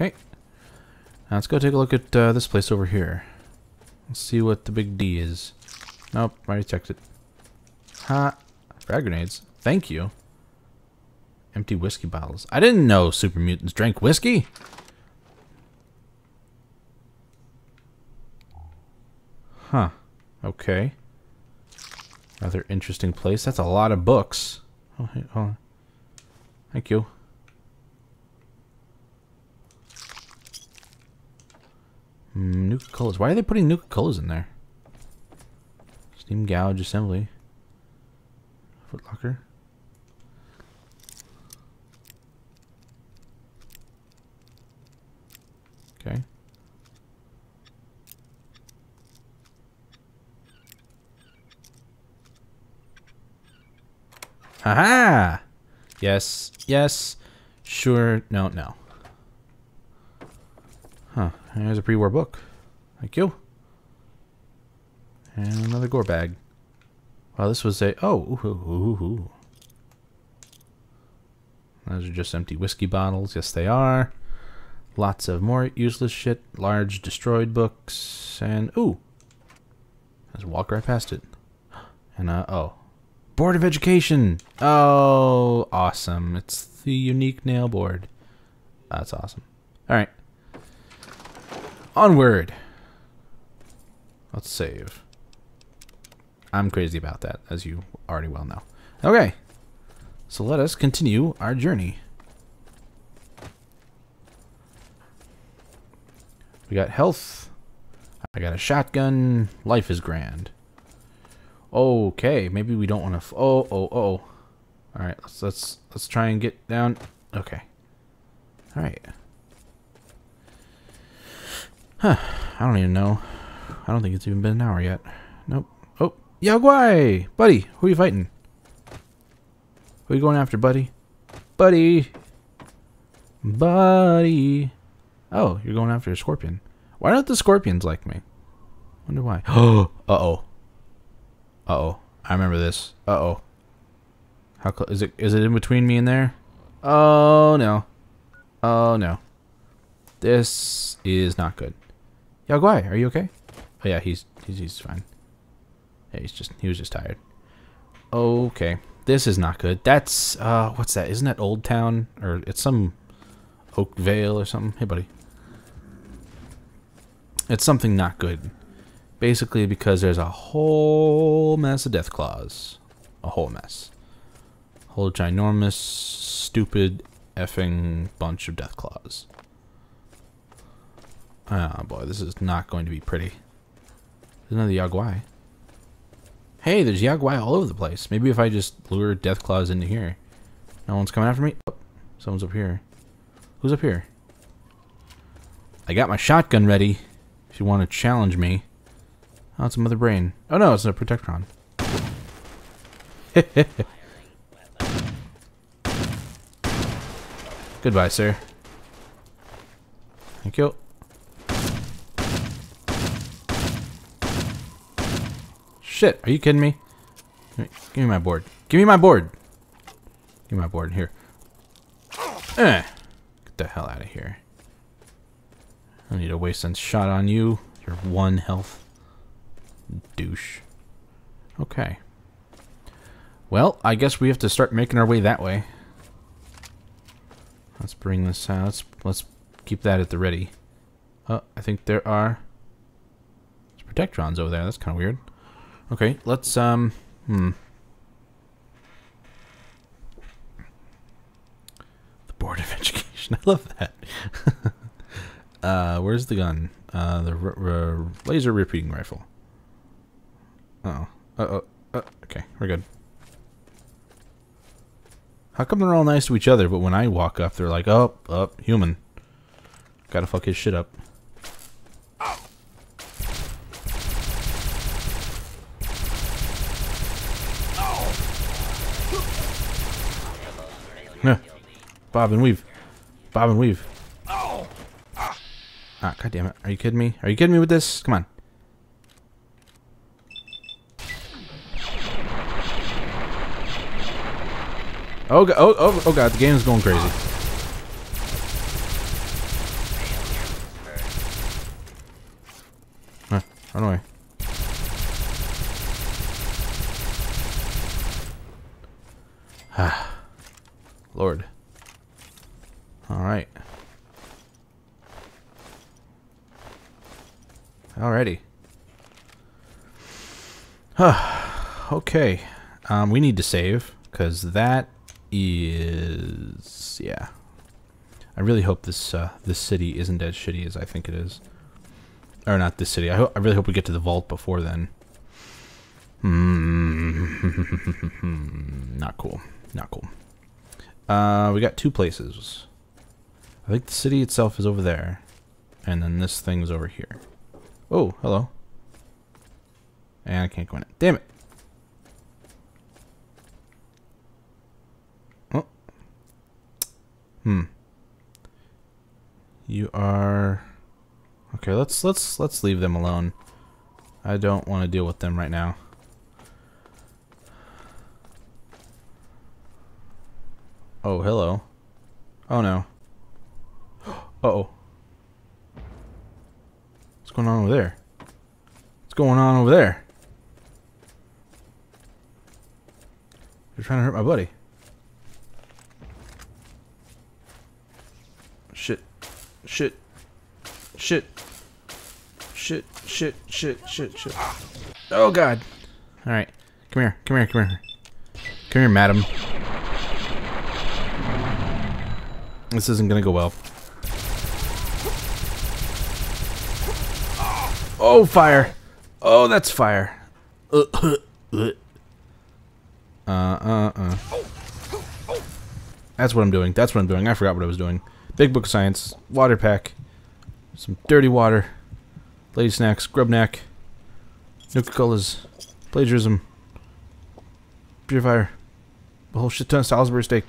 Okay. Now let's go take a look at uh, this place over here. Let's see what the big D is. Nope, already checked it. Ha! Frag grenades. Thank you. Empty whiskey bottles. I didn't know super mutants drank whiskey. Huh. Okay. Another interesting place. That's a lot of books. Oh, hey. Thank you. Nuka Colas. Why are they putting Nuka Colas in there? Steam gouge assembly. Footlocker. Okay. Haha! Yes, yes, sure, no, no. Huh, There's a pre-war book. Thank you. And another gore bag. Well, this was a... Oh, ooh, ooh, ooh. Those are just empty whiskey bottles. Yes, they are. Lots of more useless shit. Large destroyed books. And, ooh. Let's walk right past it. And, uh, oh. Board of Education. Oh, awesome. It's the unique nail board. That's awesome. All right. Onward. Let's save. I'm crazy about that, as you already well know. Okay. So let us continue our journey. We got health. I got a shotgun. Life is grand. Okay, maybe we don't want to. Oh, oh, oh. All right, let's let's let's try and get down. Okay. All right. Huh. I don't even know. I don't think it's even been an hour yet. Nope. Oh, Yao Guai! Buddy, who are you fighting? Who are you going after, buddy? Buddy! Buddy! Oh, you're going after a scorpion. Why don't the scorpions like me? Wonder why. Oh, uh-oh. Uh-oh. I remember this. Uh-oh. How close is it is it in between me and there? Oh no. Oh no. This is not good. Yao Guai, are you okay? Oh yeah, he's he's he's fine. Yeah, he's just he was just tired. Okay. This is not good. That's uh what's that? Isn't that Old Town or it's some Oak Vale or something? Hey buddy. It's something not good. Basically because there's a whole mess of death claws. A whole mess. Whole ginormous stupid effing bunch of death claws. Oh boy, this is not going to be pretty. There's another Yao Guai. Hey, there's Yao Guai all over the place. Maybe if I just lure death claws into here. No one's coming after me? Oh, someone's up here. Who's up here? I got my shotgun ready. If you want to challenge me. Oh, it's a mother brain. Oh no, it's a Protectron. Goodbye, sir. Thank you. Shit, are you kidding me? Give me my board. Give me my board. Give me my board here. Eh. Get the hell out of here. I need a waste a shot on you. You're one health. Douche. Okay. Well, I guess we have to start making our way that way. Let's bring this out. Let's, let's keep that at the ready. Oh, I think there are There's protectrons over there. That's kind of weird. Okay, let's, um, hmm. The Board of Education. I love that. uh, where's the gun? Uh, the laser repeating rifle. Uh oh. Uh oh. Uh, okay, we're good. How come they're all nice to each other, but when I walk up, they're like, oh, oh, human. Gotta fuck his shit up. Yeah. Bob and weave. Bob and weave. Ah, god damn it. Are you kidding me? Are you kidding me with this? Come on. Oh, oh, oh, oh god, the game is going crazy. Run away. Ah. Lord. Alright. Alrighty. okay. Um, we need to save, because that is... Yeah. I really hope this uh, this city isn't as shitty as I think it is. Or not this city. I, I really hope we get to the vault before then. Hmm. not cool. Not cool. Uh, we got two places. I think the city itself is over there. And then this thing's over here. Oh, hello. And I can't go in it. Damn it. Oh. Hmm. You are Okay, let's let's let's leave them alone. I don't want to deal with them right now. Oh, hello. Oh no. Uh oh. What's going on over there? What's going on over there? You're trying to hurt my buddy. Shit. Shit. Shit. Shit, shit, shit, shit, shit. Oh god. Alright. Come here, come here, come here. Come here, madam. This isn't gonna go well. Oh, fire! Oh, that's fire. Uh, uh, uh. That's what I'm doing. That's what I'm doing. I forgot what I was doing. Big Book of Science. Water pack. Some dirty water. Lady snacks. Grubnack. Nuka-Colas. Plagiarism. Purifier. A whole shit ton of Salisbury steak.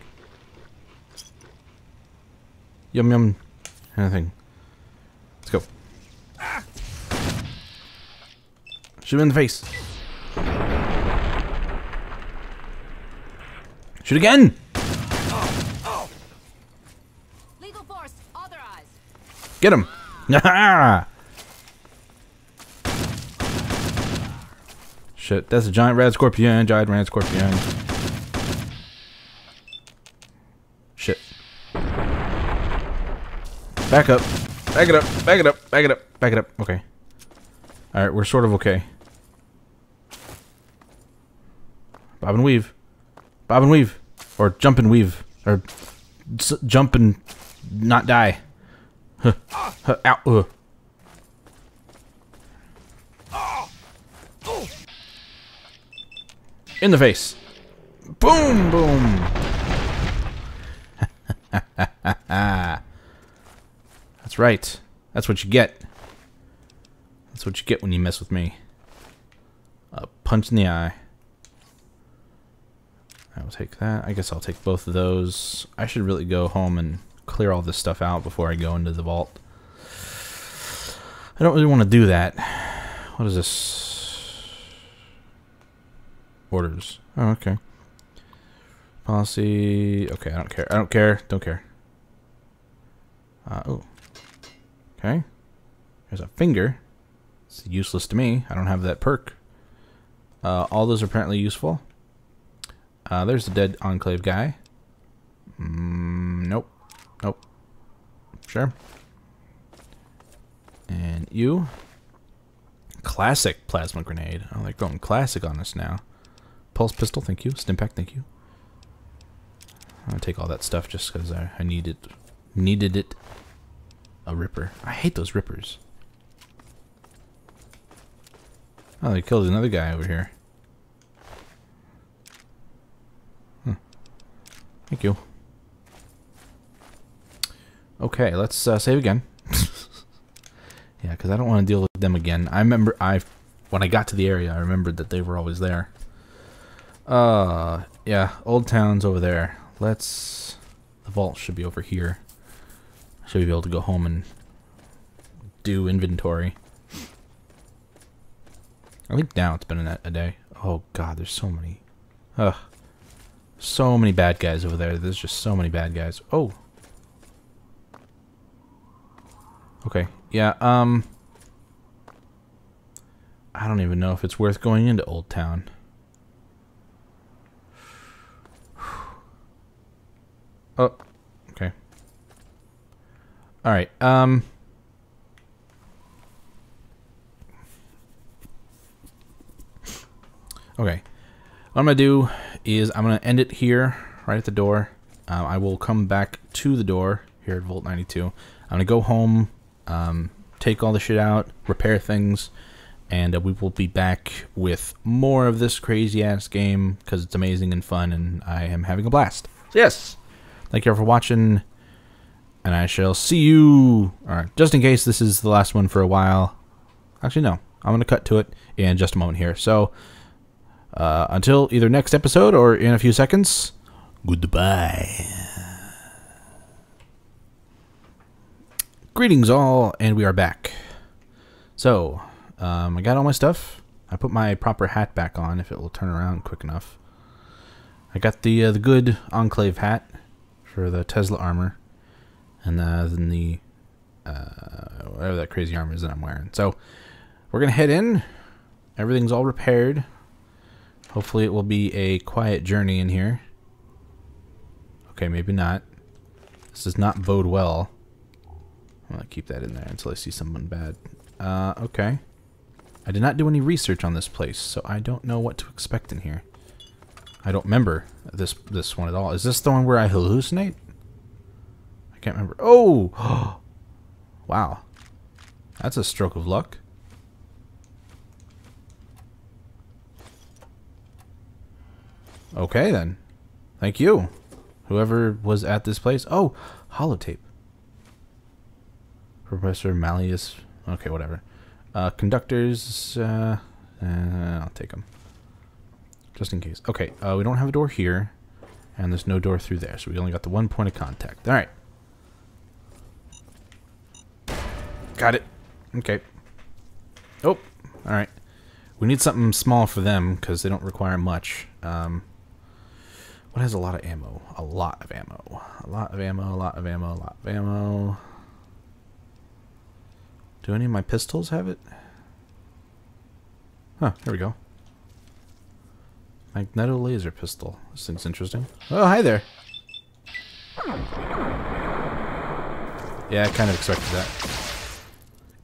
Yum yum. Anything. Let's go. Shoot him in the face. Shoot again! Legal force authorized. Get him! Shit, that's a giant red scorpion, giant red scorpion. Shit. Back up. Back it up. Back it up. Back it up. Back it up. Okay. Alright, we're sort of okay. Bob and weave. Bob and weave. Or jump and weave. Or jump and not die. Huh. Huh. Ow. Uh. In the face. Boom, boom. That's right. That's what you get. That's what you get when you mess with me. A punch in the eye. I will take that. I guess I'll take both of those. I should really go home and clear all this stuff out before I go into the vault. I don't really want to do that. What is this? Orders. Oh, okay. Policy. Okay, I don't care. I don't care. Don't care. Uh, oh. Okay. There's a finger. It's useless to me. I don't have that perk. Uh, all those are apparently useful. Uh, there's the dead Enclave guy. Mm, nope. Nope. Sure. And you. Classic plasma grenade. Oh, they're going classic on us now. Pulse pistol, thank you. Stimpack, thank you. I'm gonna take all that stuff just because I, I needed needed it. A ripper. I hate those rippers. Oh, they killed another guy over here. Thank you. Okay, let's uh, save again. yeah, because I don't want to deal with them again. I remember I, when I got to the area, I remembered that they were always there. Uh, yeah, Old Town's over there. Let's, the vault should be over here. Should be able to go home and do inventory. I think now it's been a, a day. Oh god, there's so many. Ugh. So many bad guys over there. There's just so many bad guys. Oh, Okay. Yeah, um... I don't even know if it's worth going into Old Town. Oh, okay. All right. Um. Okay. What I'm gonna do is I'm gonna end it here, right at the door. Um, I will come back to the door here at Vault 92. I'm gonna go home, um, take all the shit out, repair things, and uh, we will be back with more of this crazy ass game because it's amazing and fun, and I am having a blast. So yes, thank you all for watching, and I shall see you. All right, just in case this is the last one for a while. Actually, no, I'm gonna cut to it in just a moment here. So. Uh, until either next episode or in a few seconds, goodbye. Greetings, all, and we are back. So, um, I got all my stuff. I put my proper hat back on if it will turn around quick enough. I got the uh, the good Enclave hat for the Tesla armor, and uh, then the uh, whatever that crazy armor is that I'm wearing. So, we're gonna head in. Everything's all repaired. Hopefully it will be a quiet journey in here. Okay, maybe not. This does not bode well. I'm to keep that in there until I see someone bad. Uh, okay. I did not do any research on this place, so I don't know what to expect in here. I don't remember this this one at all. Is this the one where I hallucinate? I can't remember. Oh! wow. That's a stroke of luck. Okay, then. Thank you. Whoever was at this place. Oh, holotape. Professor Malleus. Okay, whatever. Uh, conductors. Uh, uh, I'll take them. Just in case. Okay, uh, we don't have a door here. And there's no door through there. So we only got the one point of contact. Alright. Got it. Okay. Oh, alright. We need something small for them because they don't require much. Um, what has a lot of ammo? A lot of ammo. A lot of ammo, a lot of ammo, a lot of ammo. Do any of my pistols have it? Huh, here we go. Magneto laser pistol. This thing's interesting. Oh, hi there. Yeah, I kind of expected that.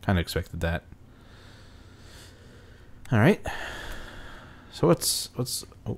Kind of expected that. All right. So what's what's oh